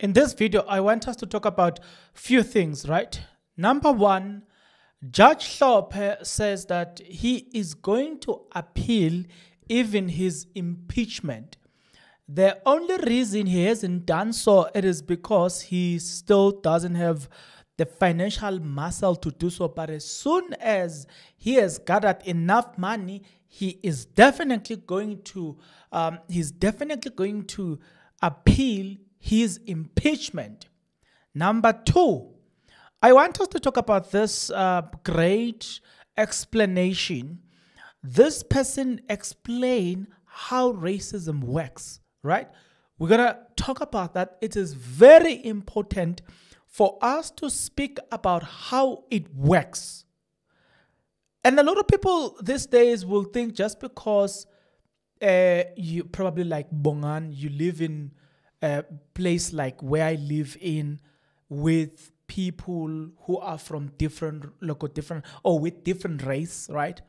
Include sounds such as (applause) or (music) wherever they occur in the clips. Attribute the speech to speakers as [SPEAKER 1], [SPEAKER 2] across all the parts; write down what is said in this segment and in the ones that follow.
[SPEAKER 1] In this video, I want us to talk about few things, right? Number one, Judge Hlophe says that he is going to appeal even his impeachment. The only reason he hasn't done so it is because he still doesn't have the financial muscle to do so. But as soon as he has gathered enough money, he is definitely going to um, he's definitely going to appeal his impeachment. Number two, I want us to talk about this uh, great explanation. This person explain how racism works, right? We're gonna talk about that. It is very important for us to speak about how it works. And a lot of people these days will think just because uh, you probably like Bongan, you live in a place like where I live in with people who are from different local different or with different race, right?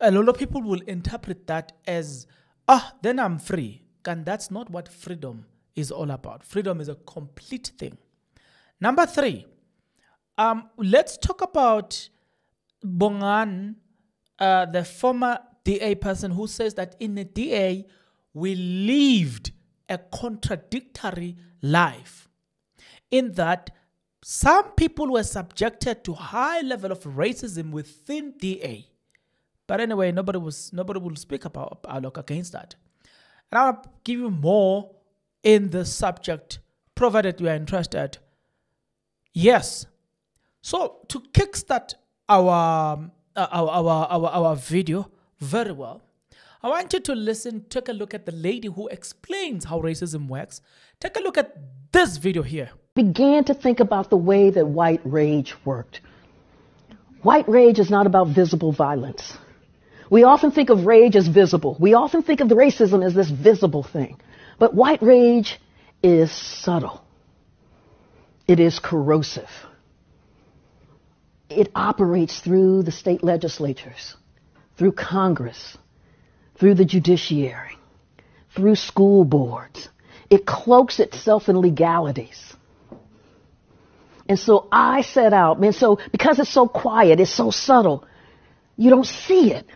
[SPEAKER 1] A lot of people will interpret that as ah, then I'm free. And that's not what freedom is all about. Freedom is a complete thing. Number three, um, let's talk about Bongan, uh, the former DA person who says that in the DA we lived a contradictory life in that some people were subjected to high level of racism within DA. But anyway, nobody was nobody will speak about look against that. And I'll give you more in the subject, provided you are interested. Yes. So to kickstart our uh, our, our our our video very well, I want you to listen, take a look at the lady who explains how racism works. Take a look at this video here.
[SPEAKER 2] Began to think about the way that white rage worked. White rage is not about visible violence. We often think of rage as visible. We often think of the racism as this visible thing. But white rage is subtle. It is corrosive. It operates through the state legislatures, through Congress, through the judiciary, through school boards. It cloaks itself in legalities. And so I set out, man, so because it's so quiet, it's so subtle, you don't see it.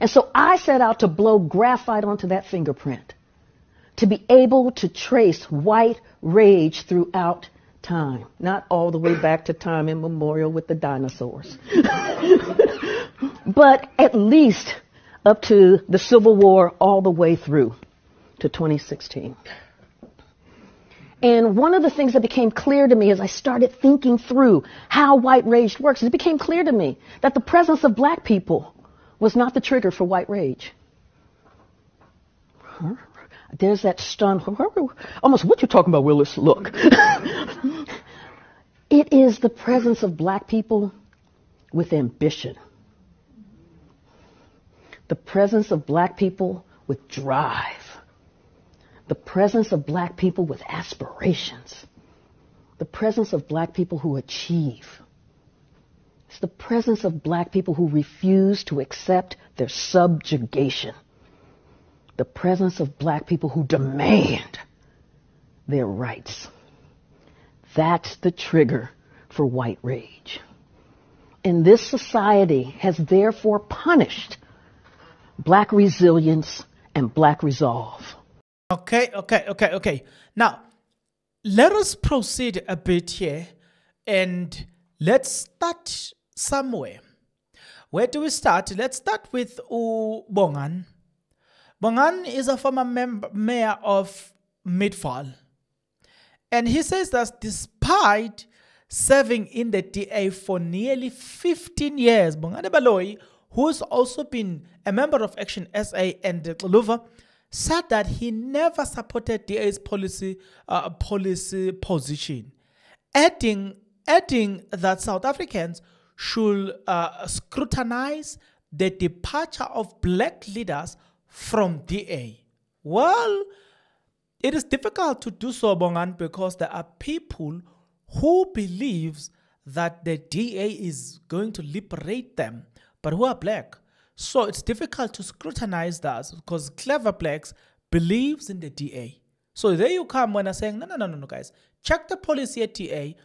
[SPEAKER 2] And so I set out to blow graphite onto that fingerprint to be able to trace white rage throughout time, not all the way back to time immemorial with the dinosaurs, (laughs) but at least up to the Civil War all the way through to 2016. And one of the things that became clear to me as I started thinking through how white rage works, it became clear to me that the presence of black people was not the trigger for white rage. There's that stun. Almost what you're talking about, Willis? Look. (laughs) it is the presence of black people with ambition the presence of black people with drive, the presence of black people with aspirations, the presence of black people who achieve. It's the presence of black people who refuse to accept their subjugation. The presence of black people who demand their rights. That's the trigger for white rage. And this society has therefore punished black resilience, and black resolve.
[SPEAKER 1] Okay, okay, okay, okay. Now, let us proceed a bit here and let's start somewhere. Where do we start? Let's start with Bongan. Bongan is a former mayor of Midvaal. And he says that despite serving in the DA for nearly 15 years, Bongan Baloyi who's also been a member of Action SA and Luva, said that he never supported DA's policy uh, policy position, adding adding that South Africans should uh, scrutinize the departure of black leaders from DA. Well, it is difficult to do so, Bongan, because there are people who believes that the DA is going to liberate them but who are black. So it's difficult to scrutinize that because clever blacks believes in the DA. So there you come when I'm saying, no, no, no, no, no, guys. Check the policy at DA.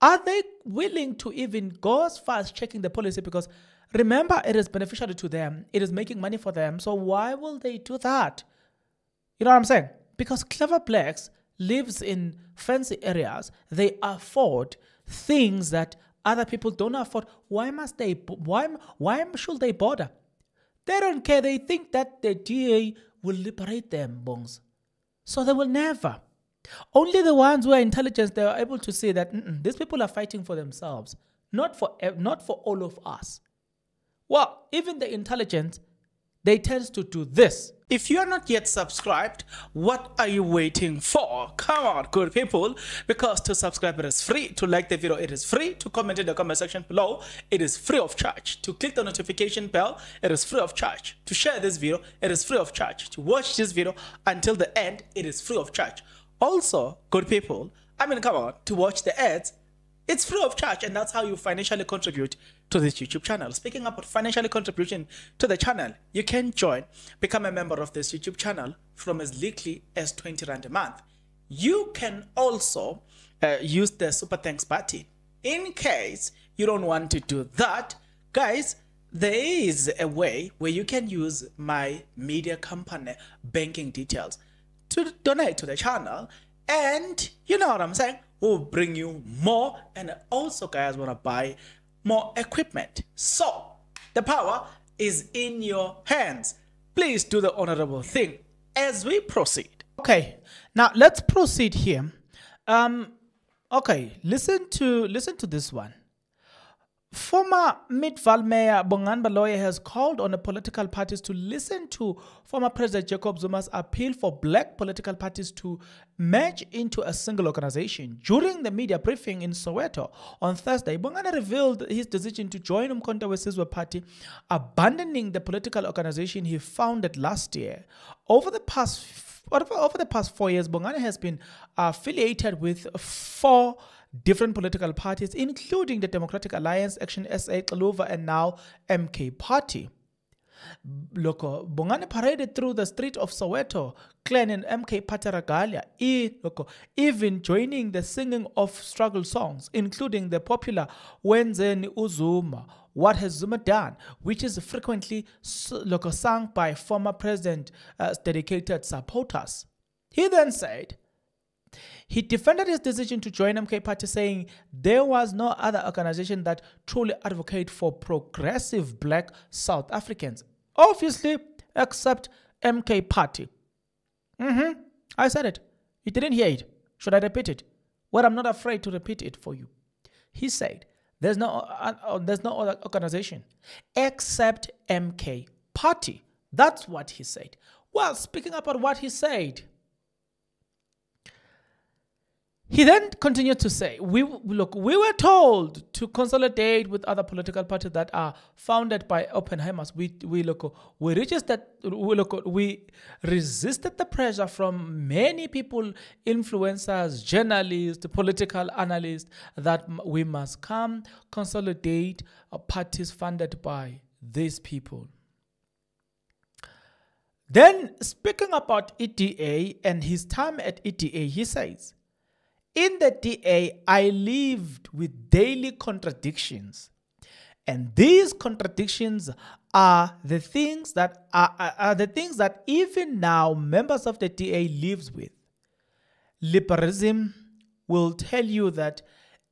[SPEAKER 1] Are they willing to even go as far as checking the policy? Because remember, it is beneficial to them. It is making money for them. So why will they do that? You know what I'm saying? Because clever blacks lives in fancy areas. They afford things that other people don't afford. Why must they? Why? Why should they bother? They don't care. They think that the DA will liberate them, bongs. So they will never. Only the ones who are intelligent, they are able to see that these people are fighting for themselves, not for not for all of us. Well, even the intelligent, they tend to do this. If you are not yet subscribed, what are you waiting for? Come on, good people. Because to subscribe, it is free. To like the video, it is free. To comment in the comment section below, it is free of charge. To click the notification bell, it is free of charge. To share this video, it is free of charge. To watch this video until the end, it is free of charge. Also, good people, I mean, come on, to watch the ads, it's free of charge, and that's how you financially contribute to this YouTube channel. Speaking about financially contribution to the channel, you can join, become a member of this YouTube channel from as little as 20 Rand a month. You can also uh, use the Super Thanks button. In case you don't want to do that, guys, there is a way where you can use my media company banking details to donate to the channel. And you know what I'm saying? we'll bring you more and also guys want to buy more equipment. So the power is in your hands. Please do the honorable thing as we proceed. Okay now let's proceed here. Um okay listen to listen to this one Former Midvaal Mayor Bongani Baloyi has called on the political parties to listen to former President Jacob Zuma's appeal for black political parties to merge into a single organization. During the media briefing in Soweto on Thursday, Bongani revealed his decision to join Umkhonto weSizwe party, abandoning the political organization he founded last year. Over the past over the past four years, Bongani has been affiliated with four different political parties, including the Democratic Alliance, Action SA, Xiluva, and now MK Party. Loko, Bongani paraded through the street of Soweto, claiming MK Party regalia, e, loko, even joining the singing of struggle songs, including the popular Wenzeni Uzuma, What Has Zuma Done, which is frequently loko, sung by former president uh, dedicated supporters. He then said, he defended his decision to join MK Party, saying there was no other organization that truly advocated for progressive black South Africans, obviously, except MK Party. Mm-hmm. I said it. You didn't hear it. Should I repeat it? Well, I'm not afraid to repeat it for you. He said, there's no, uh, uh, there's no other organization except MK Party. That's what he said. Well, speaking about what he said, he then continued to say, "We look, we were told to consolidate with other political parties that are founded by Oppenheimers. We we look, we registered, we look, we resisted the pressure from many people, influencers, journalists, political analysts, that we must come consolidate uh, parties funded by these people." Then, speaking about ETA and his time at ETA, he says. In the DA, I lived with daily contradictions. And these contradictions are the things that are, are, the things that even now members of the DA lives with. Liberalism will tell you that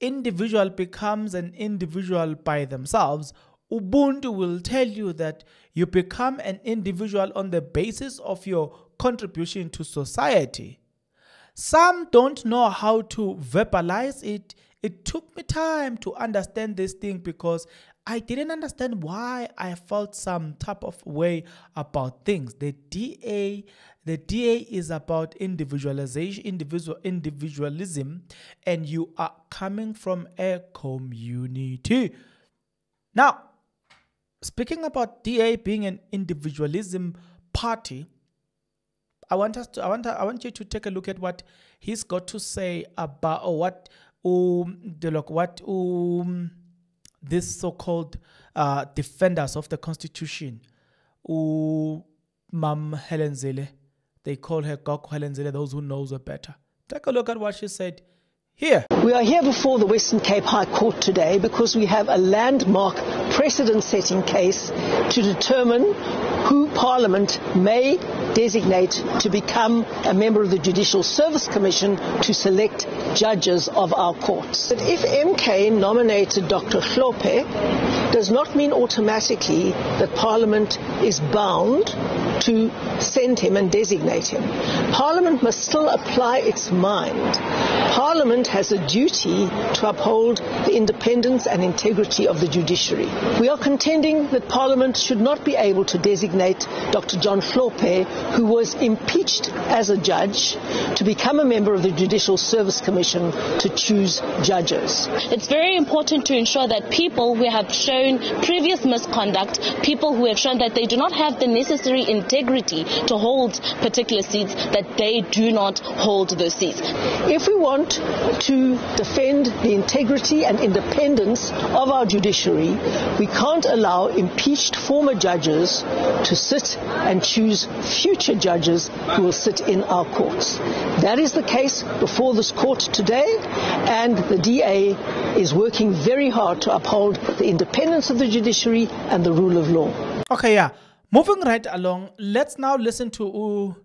[SPEAKER 1] individual becomes an individual by themselves. Ubuntu will tell you that you become an individual on the basis of your contribution to society. Some don't know how to verbalize it. It took me time to understand this thing because I didn't understand why I felt some type of way about things. The DA, the DA is about individualization, individual individualism, and you are coming from a community. Now, speaking about DA being an individualism party, I want us to I want I want you to take a look at what he's got to say about or what um the look what um this so-called uh, defenders of the constitution um Mam Helen Zille They call her Gok Helen Zille, those who knows her better. Take a look at what she said here.
[SPEAKER 3] We are here before the Western Cape High Court today because we have a landmark precedent setting case to determine who Parliament may designate to become a member of the Judicial Service Commission to select judges of our courts. But if MK nominated Dr. Hlophe, does not mean automatically that Parliament is bound to send him and designate him. Parliament must still apply its mind. Parliament has a duty to uphold the independence and integrity of the judiciary. We are contending that Parliament should not be able to designate Dr. John Hlophe, who was impeached as a judge, to become a member of the Judicial Service Commission to choose judges.
[SPEAKER 4] It's very important to ensure that people who have shown previous misconduct, people who have shown that they do not have the necessary integrity to hold particular seats, that they do not hold those seats.
[SPEAKER 3] If we want to defend the integrity and independence of our judiciary, we can't allow impeached former judges to sit and choose future judges who will sit in our courts. That is the case before this court today, and the DA is working very hard to uphold the independence of the judiciary and the rule of law.
[SPEAKER 1] Okay, yeah. Moving right along, let's now listen to uh,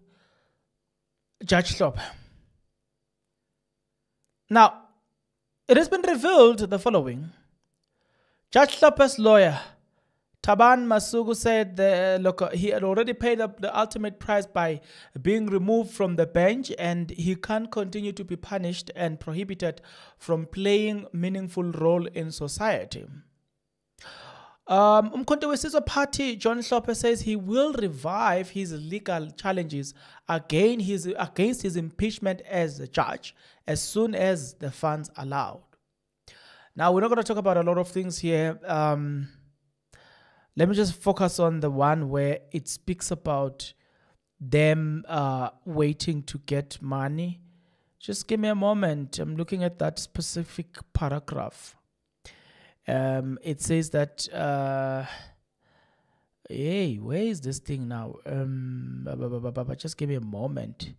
[SPEAKER 1] Judge Hlophe. Now, it has been revealed the following. Judge Hlophe's lawyer, Thabang Masuku, said that look, he had already paid up the ultimate price by being removed from the bench and he can't continue to be punished and prohibited from playing meaningful role in society. Um, Umkhonto Wesizwe Party, John Hlophe says he will revive his legal challenges again his, against his impeachment as a judge as soon as the funds allowed. Now, we're not going to talk about a lot of things here. Um, let me just focus on the one where it speaks about them uh, waiting to get money. Just give me a moment. I'm looking at that specific paragraph um, it says that uh, hey where is this thing now um just give me a moment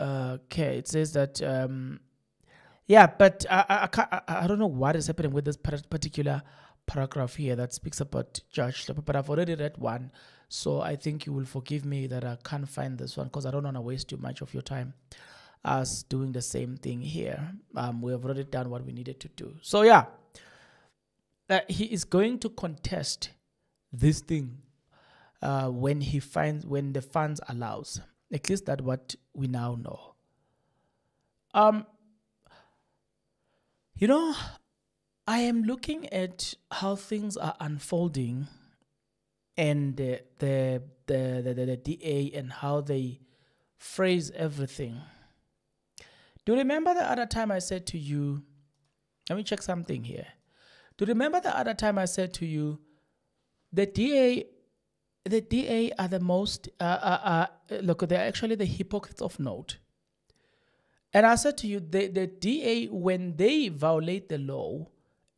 [SPEAKER 1] okay it says that um yeah but I, I, I, I don't know what is happening with this particular paragraph here that speaks about judge but i've already read one so i think you will forgive me that i can't find this one because i don't want to waste too much of your time us doing the same thing here um we have already done what we needed to do so yeah that he is going to contest this thing uh, when he finds when the funds allows. At least that's what we now know. Um, you know, I am looking at how things are unfolding, and the the the the, the, DA and how they phrase everything. Do you remember the other time I said to you? Let me check something here. Do you remember the other time I said to you, the DA, the DA are the most, uh, uh, uh, look, they're actually the hypocrites of note. And I said to you, the, the DA, when they violate the law,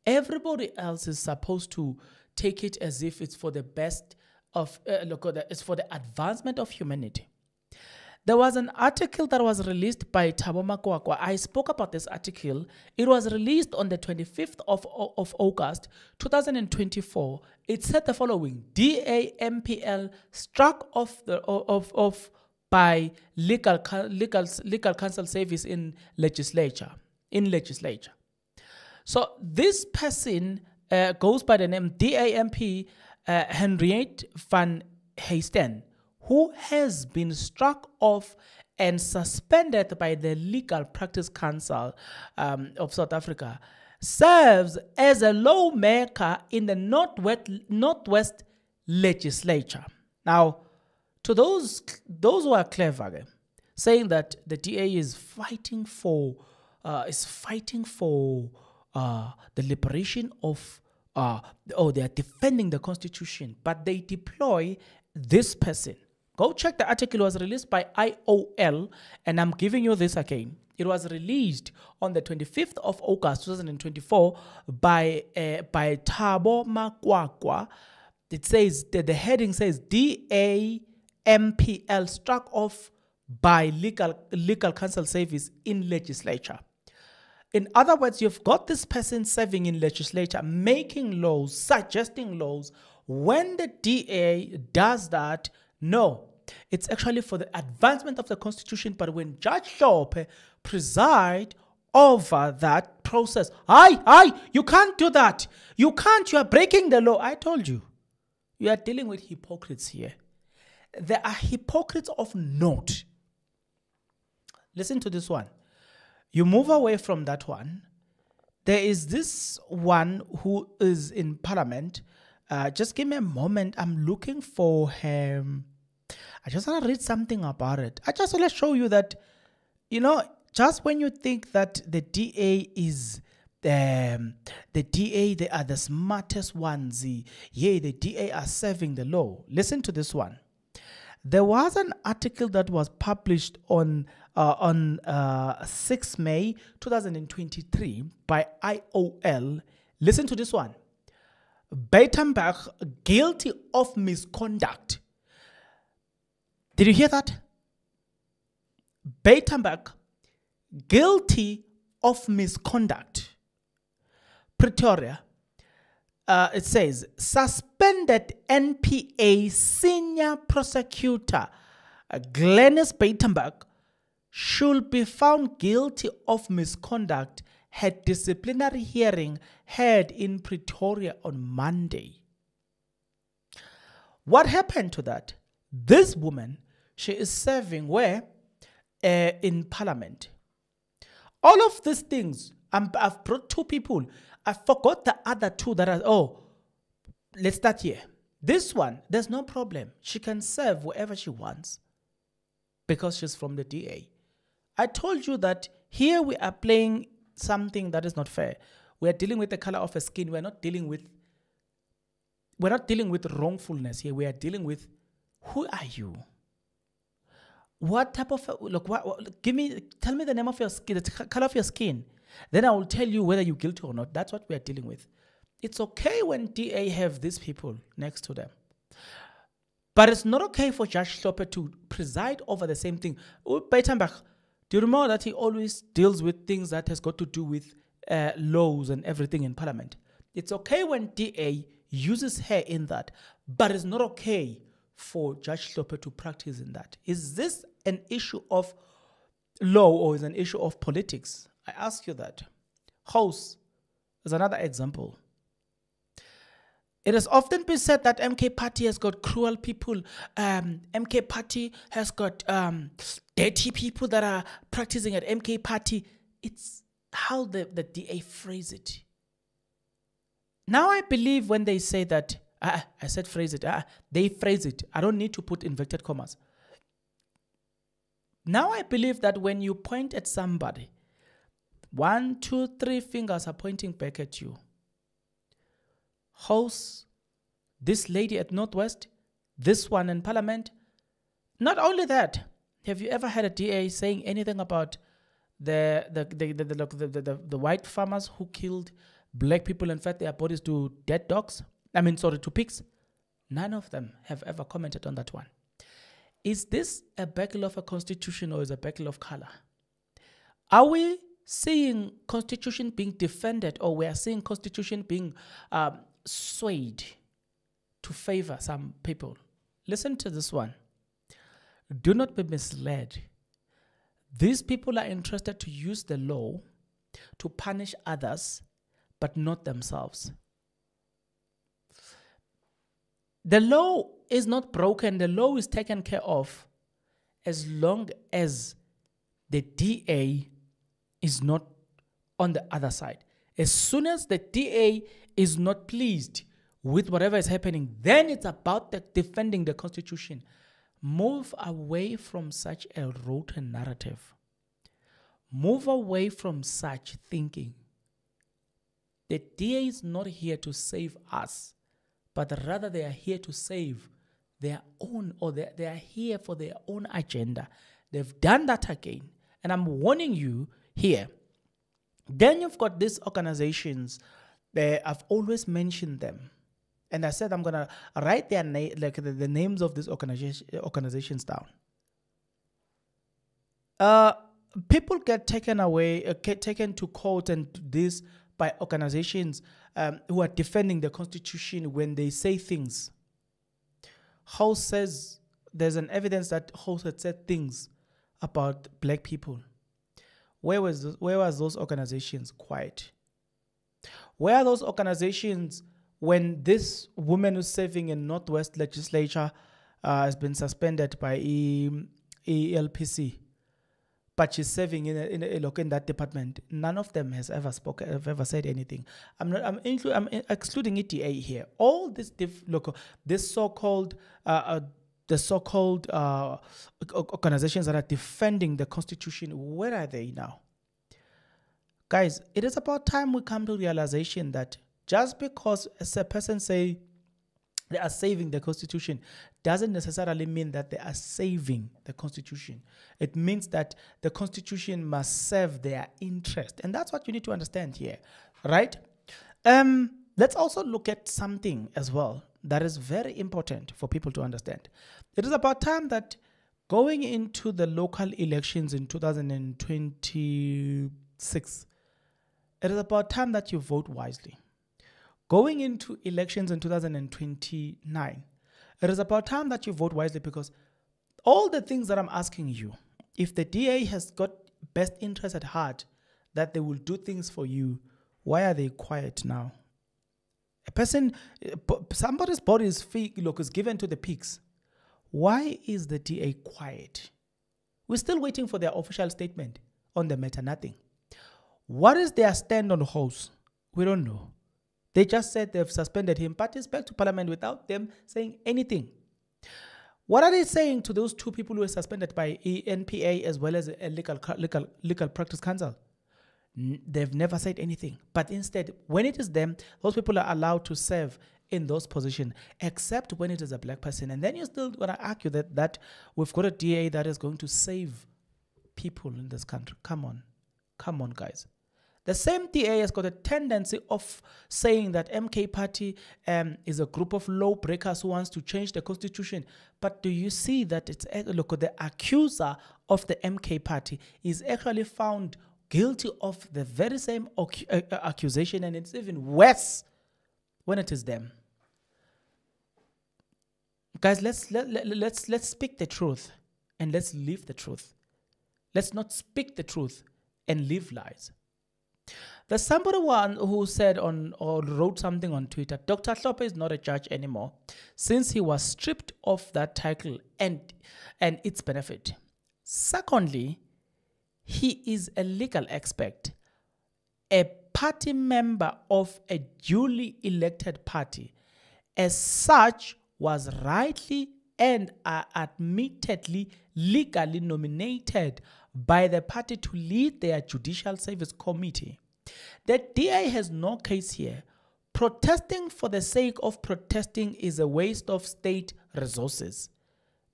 [SPEAKER 1] everybody else is supposed to take it as if it's for the best of, uh, look, it's for the advancement of humanity. There was an article that was released by Thabo Makwakwa. I spoke about this article. It was released on the 25th of, of August 2024. It said the following DA MPL struck off the of, of by legal legal legal counsel service in legislature in legislature. So this person uh, goes by the name DAMP uh, Henriette van Heijsten who has been struck off and suspended by the Legal Practice Council um, of South Africa, serves as a lawmaker in the Northwest, Northwest Legislature. Now, to those those who are clever, saying that the DA is fighting for uh, is fighting for uh, the liberation of uh, oh they are defending the constitution, but they deploy this person Go check the article was released by IOL, and I'm giving you this again. It was released on the 25th of August 2024 by uh, by Thabo Makwakwa. It says that the heading says DA MPL struck off by legal legal counsel service in legislature. In other words, you've got this person serving in legislature, making laws, suggesting laws. When the DA does that, no, it's actually for the advancement of the constitution. But when Judge Hlophe preside over that process, I, I, you can't do that. You can't. You are breaking the law. I told you. You are dealing with hypocrites here. There are hypocrites of note. Listen to this one. You move away from that one. There is this one who is in parliament. Uh, just give me a moment. I'm looking for him. I just want to read something about it. I just want to show you that, you know, just when you think that the DA is um, the DA, they are the smartest ones. Yeah, the DA are serving the law. Listen to this one. There was an article that was published on uh, on uh, 6 May 2023 by IOL. Listen to this one. Breytenbach guilty of misconduct. Did you hear that? Breytenbach guilty of misconduct. Pretoria, uh, it says suspended NPA senior prosecutor uh, Glenys Breytenbach should be found guilty of misconduct had disciplinary hearing held in Pretoria on Monday. What happened to that? This woman, she is serving where? Uh, in parliament. All of these things, i I've brought two people. I forgot the other two that are, oh, let's start here. This one, there's no problem. She can serve wherever she wants because she's from the DA. I told you that here we are playing something that is not fair. We are dealing with the color of a skin. We're not dealing with we're not dealing with wrongfulness here. We are dealing with who are you? What type of look? What, what, give me, tell me the name of your skin, the color of your skin. Then I will tell you whether you're guilty or not. That's what we are dealing with. It's okay when DA have these people next to them, but it's not okay for Judge Hlophe to preside over the same thing. Breytenbach, do you remember that he always deals with things that has got to do with uh, laws and everything in Parliament? It's okay when DA uses her in that, but it's not okay for Judge Hlophe to practice in that. Is this an issue of law or is an issue of politics? I ask you that. Gouws is another example. It has often been said that MK Party has got cruel people. Um, MK Party has got um, dirty people that are practicing at MK Party. It's how the, the DA phrase it. Now I believe when they say that, uh, I said phrase it, uh, they phrase it. I don't need to put inverted commas. Now I believe that when you point at somebody, one, two, three fingers are pointing back at you Gouws, this lady at Northwest, this one in Parliament. Not only that, have you ever had a DA saying anything about the the the the, the, the, the, the white farmers who killed black people and fed their bodies to dead dogs? I mean, sorry, to pigs. None of them have ever commented on that one. Is this a battle of a constitution or is a battle of color? Are we seeing constitution being defended or we are seeing constitution being um, swayed to favor some people. Listen to this one. Do not be misled. These people are interested to use the law to punish others, but not themselves. The law is not broken, the law is taken care of as long as the DA is not on the other side. As soon as the DA is not pleased with whatever is happening, then it's about the defending the Constitution. Move away from such a rotten narrative. Move away from such thinking. The DA is not here to save us, but rather they are here to save their own, or they, they are here for their own agenda. They've done that again. And I'm warning you here. Then you've got these organizations I've always mentioned them. And I said I'm gonna write their name, like the, the names of these organization, organizations down. Uh, people get taken away, uh, get taken to court and this by organizations um, who are defending the constitution when they say things. Gouws says there's an evidence that Gouws had said things about black people. Where was where was those organizations quiet? Where are those organizations when this woman who's serving in Northwest Legislature uh, has been suspended by e, ELPC? but she's serving in a, in, a, in that department. None of them has ever spoken, have ever said anything. I'm not. I'm, inclu- I'm excluding ETA here. All this diff, look, this so-called uh, uh, the so-called uh, organizations that are defending the constitution. Where are they now, guys? It is about time we come to realization that just because a person say they are saving the constitution doesn't necessarily mean that they are saving the constitution. It means that the constitution must serve their interest. And that's what you need to understand here right? Um let's also look at something as well that is very important for people to understand. It is about time that going into the local elections in 2026 it is about time that you vote wisely Going into elections in 2029, it is about time that you vote wisely because all the things that I'm asking you, if the DA has got best interest at heart, that they will do things for you, why are they quiet now? A person, eh, somebody's body is look, is given to the pigs. Why is the DA quiet? We're still waiting for their official statement on the matter, nothing. What is their stand on the Gouws? We don't know. They just said they've suspended him, but he's back to parliament without them saying anything. What are they saying to those two people who were suspended by ENPA as well as a legal, legal, legal practice council? they've never said anything. But instead, when it is them, those people are allowed to serve in those positions, except when it is a black person. And then you're still going to argue that, that we've got a DA that is going to save people in this country. Come on. Come on, guys. The same DA has got a tendency of saying that MK Party um, is a group of lawbreakers who wants to change the constitution. But do you see that it's look the accuser of the MK Party is actually found guilty of the very same uh, uh, accusation, and it's even worse when it is them. Guys, let's let, let, let's let's speak the truth and let's live the truth. Let's not speak the truth and live lies. There's somebody one who said on or wrote something on Twitter, Dr. Hlophe is not a judge anymore since he was stripped of that title and and its benefit. Secondly, he is a legal expert, a party member of a duly elected party. As such, was rightly and admittedly legally nominated by the party to lead their judicial service committee. The DA has no case here. Protesting for the sake of protesting is a waste of state resources.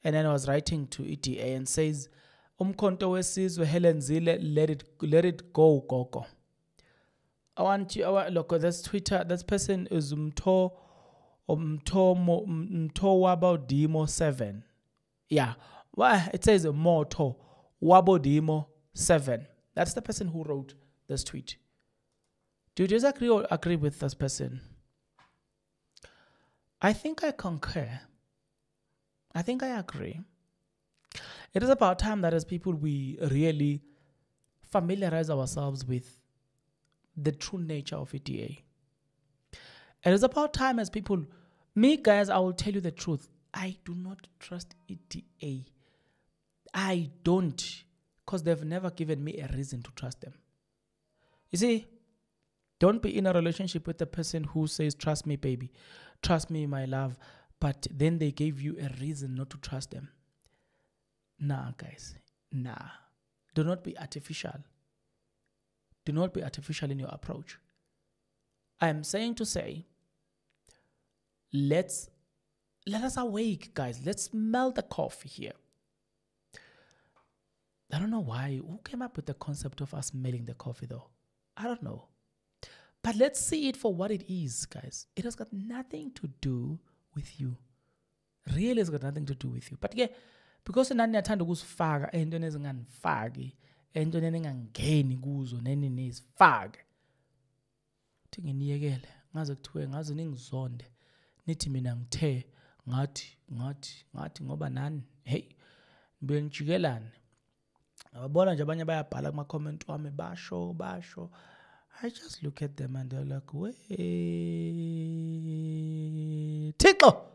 [SPEAKER 1] And then I was writing to ETA and says, umkhonto wesizwe Helen Zille, let it, let it go, Gogo. I want you, I want, look, that's Twitter, that person is Umto, Umto, Umto Wabo Demo 7. Yeah, well, it says Moto. Wabodimo 7. That's the person who wrote this tweet. Do you disagree or agree with this person? I think I concur. I think I agree. It is about time that as people we really familiarize ourselves with the true nature of ETA. It is about time as people, me guys, I will tell you the truth. I do not trust EDA I don't, because they've never given me a reason to trust them. You see, don't be in a relationship with a person who says, Trust me, baby, trust me, my love, but then they gave you a reason not to trust them. Nah, guys, nah. Do not be artificial. Do not be artificial in your approach. I am saying to say, let's let us awake, guys. Let's smell the coffee here. I don't know why. Who came up with the concept of us smelling the coffee though? I don't know. But let's see it for what it is, guys. It has got nothing to do with you. Really it's got nothing to do with you. But yeah, because nani niyathanda ukusifaka ey'ntweni ezinganifaki ey'ntweni eningangeni kuzo neni nizifake kuthi nginiyekele ngaze kuthiwe ngaze ningizonde nithi mina ngithe ngathi ngathi ngathi ngoba nani hey nibuye nijikelane Yabona nje abanye bayabhala kuma-comment wami basho basho. I just look at them and they're like, "Wey Thixo